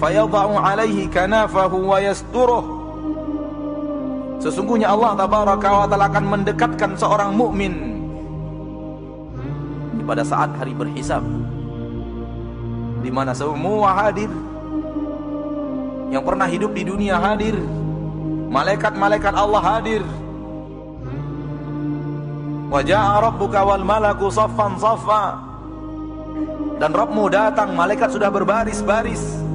fayadha'u 'alaihi kanafahu wa Sesungguhnya Allah tabaraka wa taala akan mendekatkan seorang mukmin pada saat hari berhisab di mana semua hadir yang pernah hidup di dunia hadir malaikat-malaikat Allah hadir. Wajah rabbuka wal malaku saffan saffa. Dan Rabbmu datang malaikat sudah berbaris-baris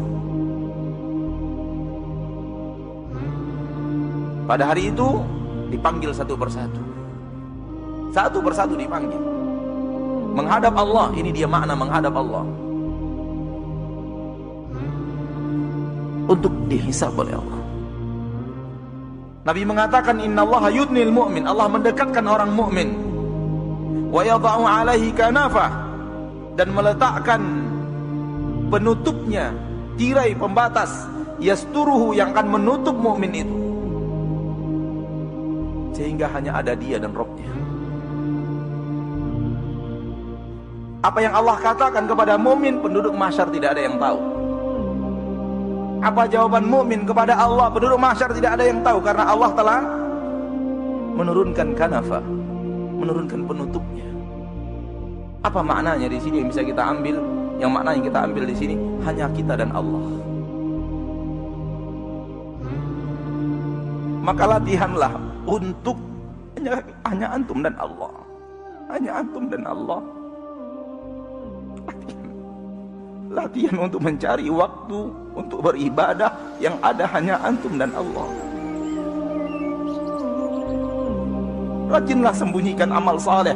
Pada hari itu dipanggil satu persatu. Satu persatu dipanggil. Menghadap Allah, ini dia makna menghadap Allah. Untuk dihisab oleh Allah. Nabi mengatakan innallaha yudnil mu'min, Allah mendekatkan orang mukmin. Wa yadha'u 'alaihi kanafah dan meletakkan penutupnya, tirai pembatas yasturuhu yang akan menutup mukmin itu sehingga hanya ada dia dan Robnya. Apa yang Allah katakan kepada mumin penduduk masyar tidak ada yang tahu. Apa jawaban mumin kepada Allah penduduk masyar tidak ada yang tahu karena Allah telah menurunkan kanafa, menurunkan penutupnya. Apa maknanya di sini yang bisa kita ambil? Yang makna yang kita ambil di sini hanya kita dan Allah. Maka latihanlah untuk hanya, hanya antum dan Allah. Hanya antum dan Allah. Latihan. Untuk mencari waktu untuk beribadah yang ada hanya antum dan Allah. Rajinlah sembunyikan amal saleh.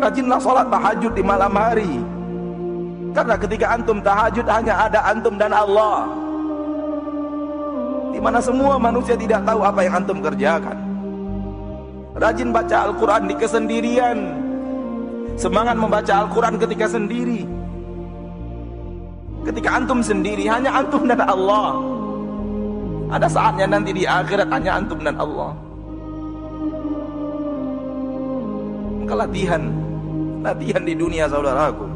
Rajinlah sholat tahajud di malam hari. Karena ketika antum tahajud hanya ada antum dan Allah di mana semua manusia tidak tahu apa yang antum kerjakan. Rajin baca Al-Quran di kesendirian. Semangat membaca Al-Quran ketika sendiri. Ketika antum sendiri, hanya antum dan Allah. Ada saatnya nanti di akhirat hanya antum dan Allah. Maka latihan, latihan di dunia saudaraku.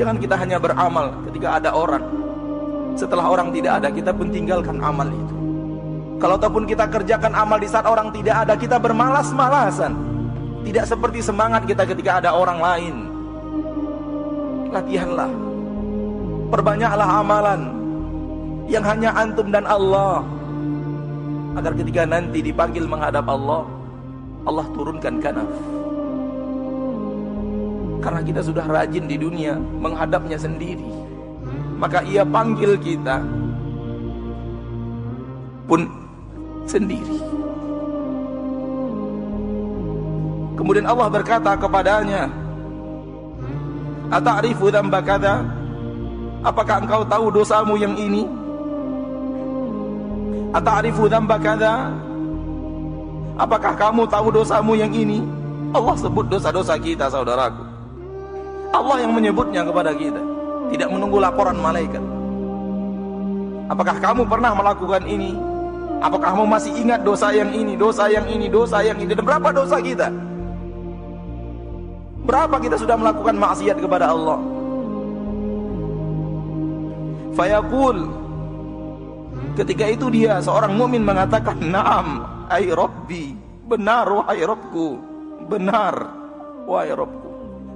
Jangan kita hanya beramal ketika ada orang. Setelah orang tidak ada, kita pun tinggalkan amal itu. Kalau ataupun kita kerjakan amal di saat orang tidak ada, kita bermalas-malasan. Tidak seperti semangat kita ketika ada orang lain. Latihanlah. Perbanyaklah amalan yang hanya antum dan Allah. Agar ketika nanti dipanggil menghadap Allah, Allah turunkan kanaf karena kita sudah rajin di dunia menghadapnya sendiri. Maka ia panggil kita pun sendiri. Kemudian Allah berkata kepadanya Ata'rifu dzamba kadza Apakah engkau tahu dosamu yang ini? Ata'rifu dzamba kadza Apakah kamu tahu dosamu yang ini? Allah sebut dosa-dosa kita saudaraku Allah yang menyebutnya kepada kita. Tidak menunggu laporan malaikat. Apakah kamu pernah melakukan ini? Apakah kamu masih ingat dosa yang ini dosa yang ini dosa yang ini dan berapa dosa kita? Berapa kita sudah melakukan maksiat kepada Allah? Fayaqul. Ketika itu dia seorang mukmin mengatakan na'am ay rabbi benar wahai rabbku benar wahai rabbku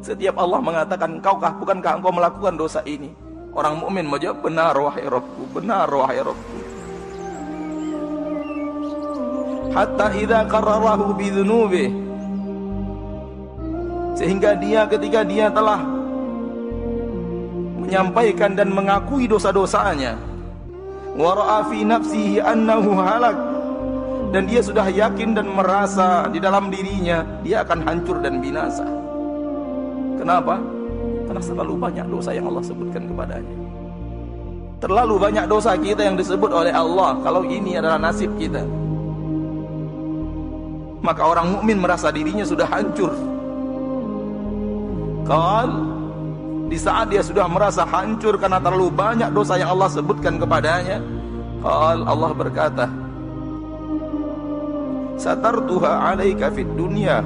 setiap Allah mengatakan, "Kaukah bukankah engkau melakukan dosa ini?" Orang mukmin menjawab, "Benar wahai Rabbku, benar wahai Rabbku." Hatta idza qarrarahu bidzunubi sehingga dia ketika dia telah menyampaikan dan mengakui dosa-dosanya wa ra'a fi nafsihi annahu halak dan dia sudah yakin dan merasa di dalam dirinya dia akan hancur dan binasa Kenapa? Karena terlalu banyak dosa yang Allah sebutkan kepadanya. Terlalu banyak dosa kita yang disebut oleh Allah. Kalau ini adalah nasib kita. Maka orang mukmin merasa dirinya sudah hancur. Kalau di saat dia sudah merasa hancur karena terlalu banyak dosa yang Allah sebutkan kepadanya, Qal Allah berkata, Satartuha alaika fid dunya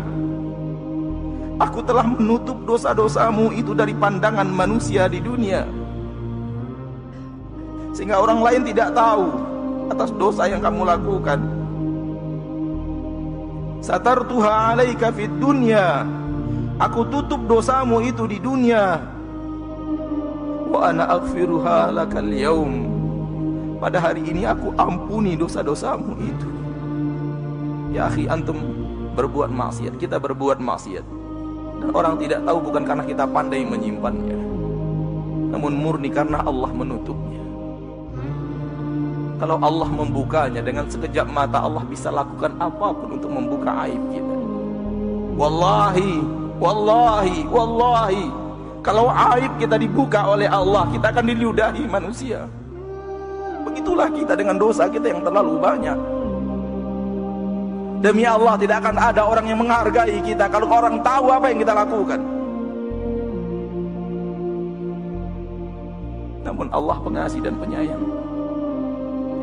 Aku telah menutup dosa-dosamu itu dari pandangan manusia di dunia. Sehingga orang lain tidak tahu atas dosa yang kamu lakukan. Satartuha alaika fid dunya. Aku tutup dosamu itu di dunia. Wa ana aghfiruha lakal yaum. Pada hari ini aku ampuni dosa-dosamu itu. Ya akhi antum berbuat maksiat, kita berbuat maksiat. Dan orang tidak tahu bukan karena kita pandai menyimpannya Namun murni karena Allah menutupnya. Kalau Allah membukanya dengan sekejap mata Allah bisa lakukan apa pun untuk membuka aib kita. Wallahi, wallahi, wallahi. Kalau aib kita dibuka oleh Allah Kita akan diludahi manusia. Begitulah kita dengan dosa kita yang terlalu banyak Demi Allah tidak akan ada orang yang menghargai kita kalau orang tahu apa yang kita lakukan. Namun Allah pengasih dan penyayang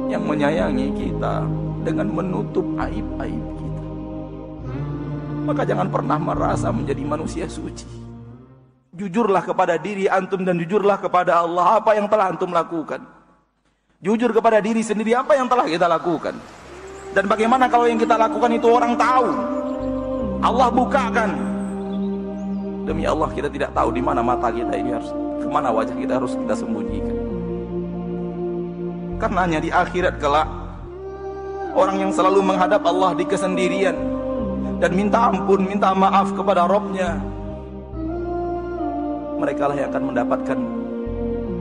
yang menyayangi kita dengan menutup aib-aib kita. Maka jangan pernah merasa menjadi manusia suci. Jujurlah kepada diri antum dan jujurlah kepada Allah apa yang telah antum lakukan. Jujur kepada diri sendiri apa yang telah kita lakukan. Dan bagaimana kalau yang kita lakukan itu orang tahu? Allah bukakan. Demi Allah kita tidak tahu di mana mata kita ini harus ke mana wajah kita harus kita sembunyikan. Karena hanya di akhirat kelak orang yang selalu menghadap Allah di kesendirian dan minta ampun, minta maaf kepada Robnya. Mereka lah yang akan mendapatkan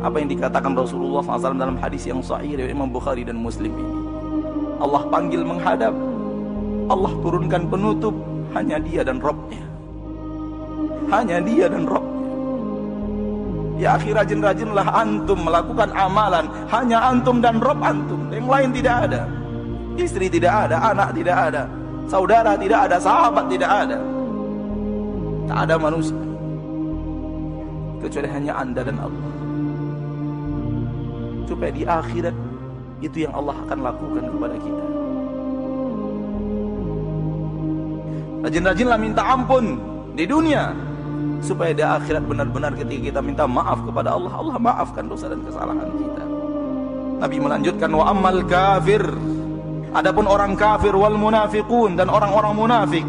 apa yang dikatakan Rasulullah SAW dalam hadis yang sahih dari Imam Bukhari dan Muslim ini. Allah panggil menghadap. Allah turunkan penutup. Hanya dia dan Robnya. Hanya dia dan Robnya. Ya akhir rajin-rajinlah antum melakukan amalan. Hanya antum dan Rob antum. Yang lain tidak ada. Istri tidak ada. Anak tidak ada. Saudara tidak ada. Sahabat tidak ada. Tak ada manusia. Kecuali hanya anda dan Allah. Supaya di akhirat itu yang Allah akan lakukan kepada kita. Rajin-rajinlah minta ampun di dunia supaya di akhirat benar-benar ketika kita minta maaf kepada Allah, Allah maafkan dosa dan kesalahan kita. Nabi melanjutkan wa ammal kafir Adapun orang kafir wal munafiqun dan orang-orang munafik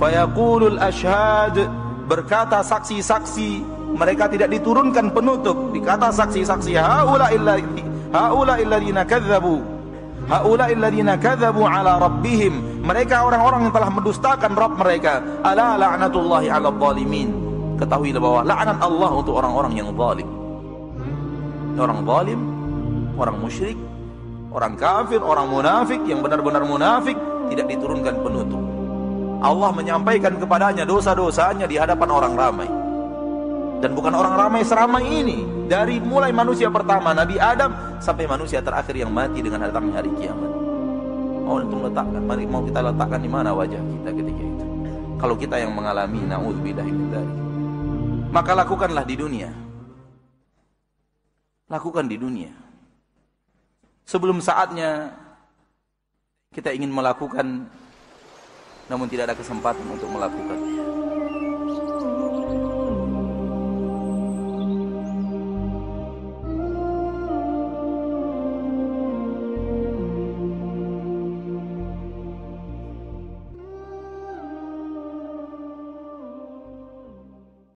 fayaqulul ashhad berkata saksi-saksi mereka tidak diturunkan penutup dikata saksi-saksi haula illa haula illadzina kadzabu. Haula illadzina kadzabu ala rabbihim. Mereka orang-orang yang telah mendustakan Rabb mereka. Ala la'natullahi ala zalimin. Ketahuilah bahwa laknat Allah untuk orang-orang yang zalim. Orang zalim orang musyrik orang kafir orang munafik yang benar-benar munafik tidak diturunkan penutup. Allah menyampaikan kepadanya dosa-dosanya di hadapan orang ramai. Dan bukan orang ramai seramai ini dari mulai manusia pertama Nabi Adam sampai manusia terakhir yang mati dengan datangnya hari kiamat. Mau untuk letakkan mau kita letakkan di mana wajah kita ketika itu? Kalau kita yang mengalami naudzubillah dari maka lakukanlah di dunia. Lakukan di dunia. Sebelum saatnya kita ingin melakukan namun tidak ada kesempatan untuk melakukannya